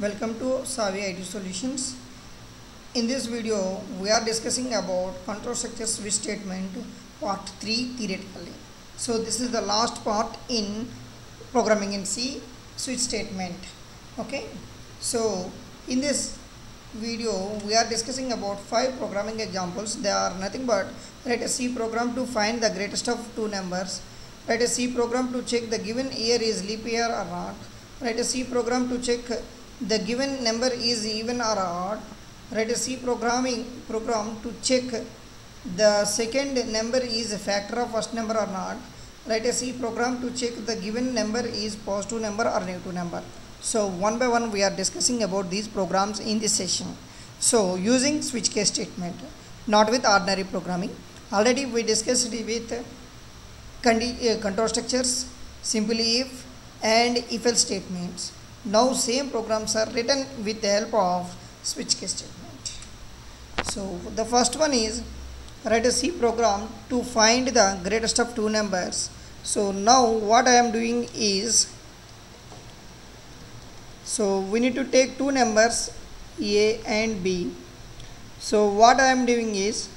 Welcome to Savvy IT Solutions. In this video, we are discussing about control structure switch statement part 3 theoretically. So this is the last part in programming in C switch statement. Okay. So in this video, we are discussing about five programming examples. They are nothing but write a C program to find the greatest of two numbers. Write a C program to check the given year is leap year or not. Write a C program to check the given number is even or odd. Write a c programming program to check the second number is a factor of first number or not. Write a c program to check the given number is positive number or negative number. So one by one we are discussing about these programs in this session. So using switch case statement not with ordinary programming. Already we discussed it with uh, control structures simply if and if else statements now same programs are written with the help of switch case statement. So the first one is write a c program to find the greatest of two numbers. So now what i am doing is so we need to take two numbers a and b. So what i am doing is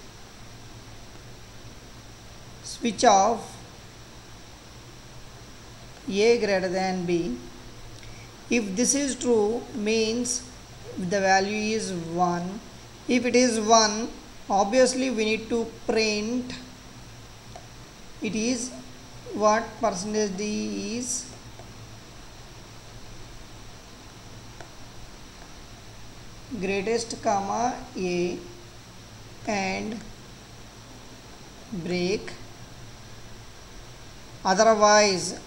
switch off a greater than b if this is true means the value is 1 if it is 1 obviously we need to print. It is what percentage d is? Greatest comma a and break. Otherwise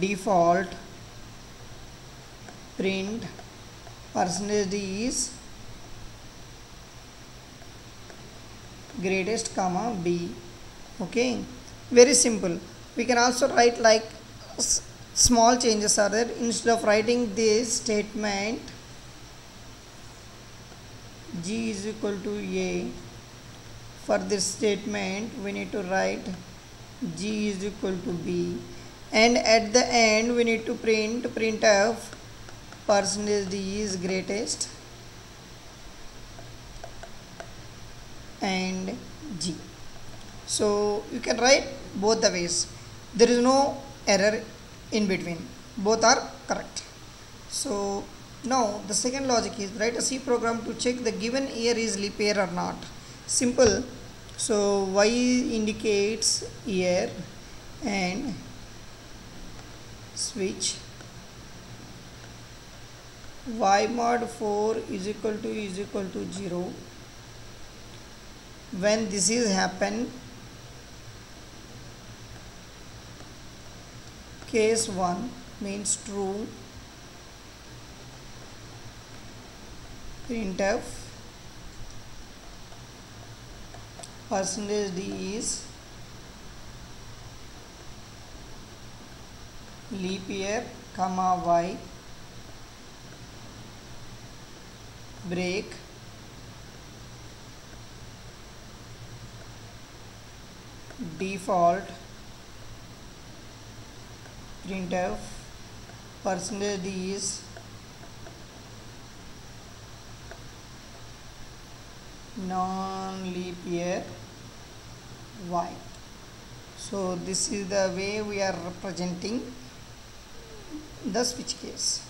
default print percentage is greatest comma b. Okay? Very simple. We can also write like small changes are there. Instead of writing this statement g is equal to a. For this statement we need to write g is equal to b and at the end we need to print printf percentage d is greatest. And g. So you can write both the ways. There is no error in between. Both are correct. So now the second logic is write a c program to check the given year is leap year or not. Simple. So y indicates year and switch. Y mod 4 is equal to is equal to 0 when this is happen case 1 means true. Printf percentage d is leap year comma y break default printf percentage d is non leap year y. So this is the way we are representing the switch case.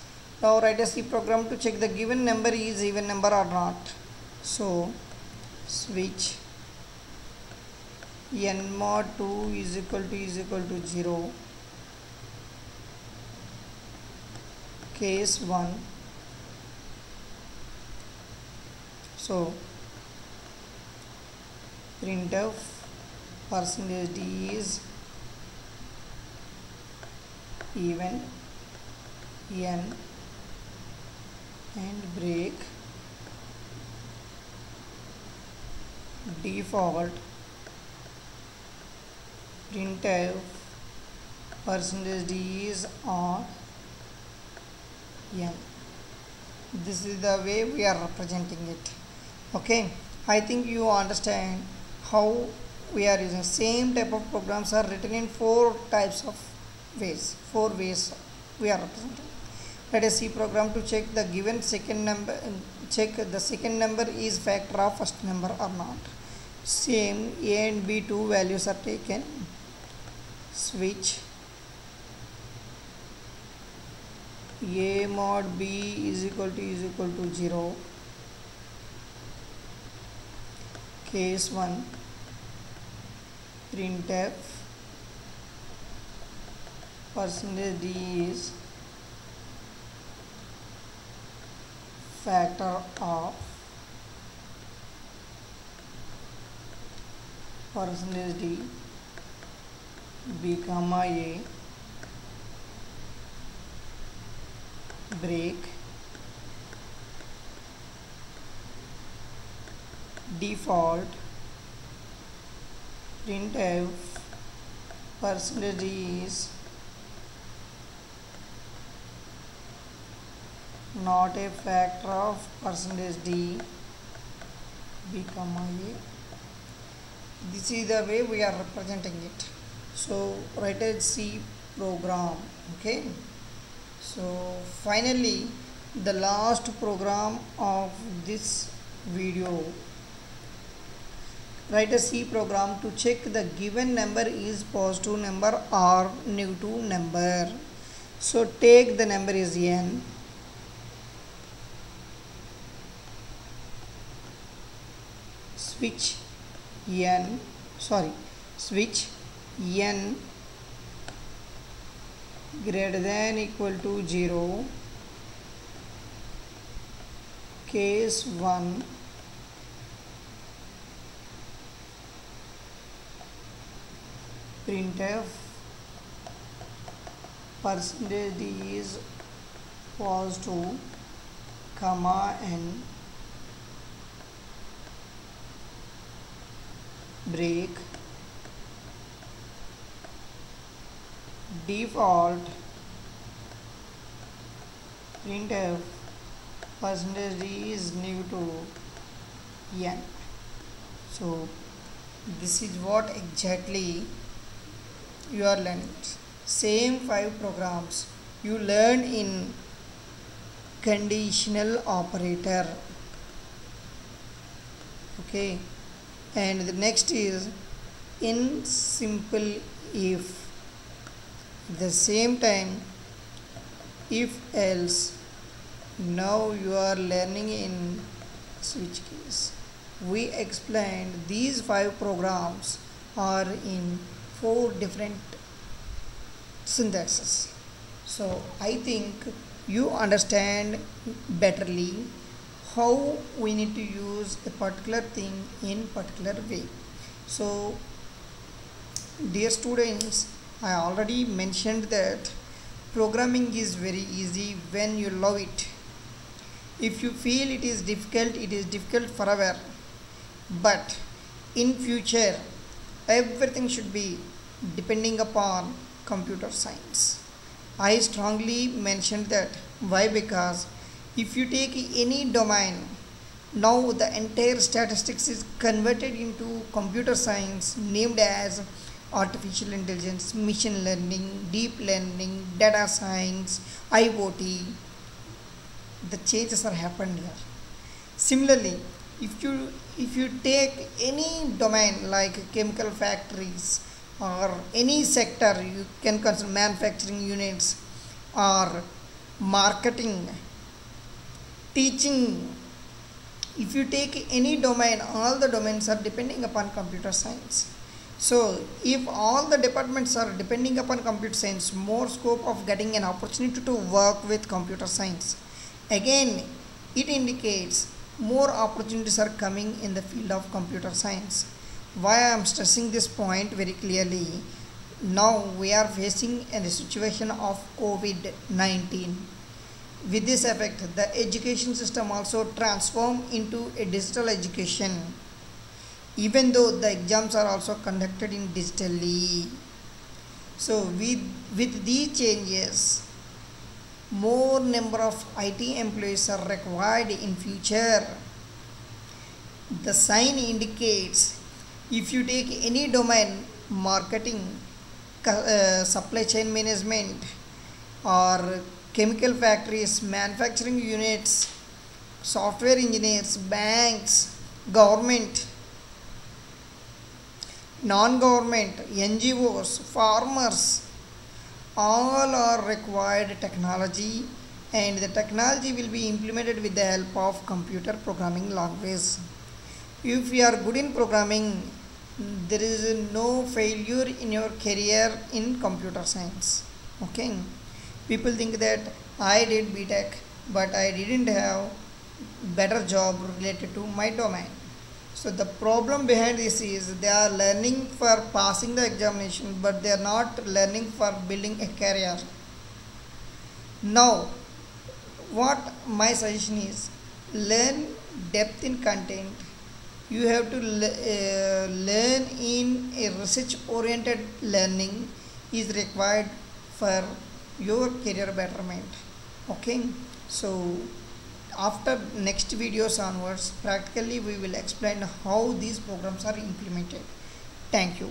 Now write a c program to check the given number is even number or not. So switch n mod 2 is equal to is equal to 0 case 1 so print printf percentage d is even n. And break. Default. Printf percentage d is on n. This is the way we are representing it. Okay? I think you understand how we are using same type of programs are written in four types of ways. Four ways we are representing let us see program to check the given second number check the second number is factor of first number or not. Same a and b two values are taken. Switch. A mod b is equal to is equal to 0 case 1 printf. Percentage d is factor of uh, uh, percentage d b comma a break default printf percentage is not a factor of percentage d b comma a. This is the way we are representing it. So write a c program okay? So finally the last program of this video. Write a C program to check the given number is positive number or negative number. So take the number is n switch n sorry switch n greater than equal to 0 case 1 printf percentage is positive comma n break default printf percentage is to, n. So this is what exactly you are learning. Same five programs you learn in conditional operator. Okay and the next is in simple if. The same time if else now you are learning in switch case. We explained these five programs are in four different syntaxes so i think you understand betterly how we need to use a particular thing in particular way. So dear students i already mentioned that programming is very easy when you love it. If you feel it is difficult it is difficult forever. But in future everything should be depending upon computer science. I strongly mentioned that. Why? Because if you take any domain now the entire statistics is converted into computer science named as artificial intelligence machine learning deep learning data science iot the changes are happened here. Similarly if you if you take any domain like chemical factories or any sector you can consider manufacturing units or marketing teaching if you take any domain all the domains are depending upon computer science. So if all the departments are depending upon computer science more scope of getting an opportunity to work with computer science. Again it indicates more opportunities are coming in the field of computer science. Why i am stressing this point very clearly now we are facing a situation of covid-19 with this effect the education system also transform into a digital education. Even though the exams are also conducted in digitally. So with with these changes more number of IT employees are required in future. The sign indicates if you take any domain marketing uh, supply chain management or chemical factories manufacturing units software engineers banks government non-government ngos farmers all are required technology and the technology will be implemented with the help of computer programming language. If you are good in programming there is no failure in your career in computer science. Okay people think that i did btech but i didn't have better job related to my domain. So the problem behind this is they are learning for passing the examination but they are not learning for building a career. Now what my suggestion is learn depth in content. You have to uh, learn in a research oriented learning is required for your career betterment. Okay? So after next videos onwards practically we will explain how these programs are implemented. Thank you